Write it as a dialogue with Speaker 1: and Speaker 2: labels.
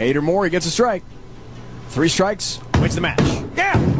Speaker 1: Eight or more, he gets a strike. Three strikes, wins the match.
Speaker 2: Yeah!